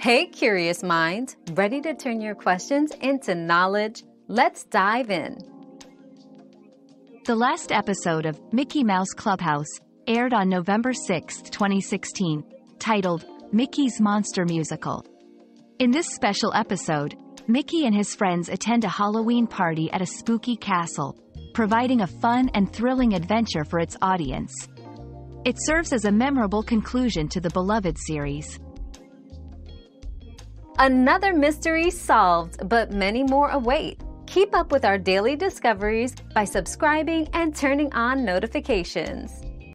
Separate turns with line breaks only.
Hey, curious minds, ready to turn your questions into knowledge? Let's dive in.
The last episode of Mickey Mouse Clubhouse aired on November 6, 2016, titled Mickey's Monster Musical. In this special episode, Mickey and his friends attend a Halloween party at a spooky castle, providing a fun and thrilling adventure for its audience. It serves as a memorable conclusion to the beloved series.
Another mystery solved, but many more await. Keep up with our daily discoveries by subscribing and turning on notifications.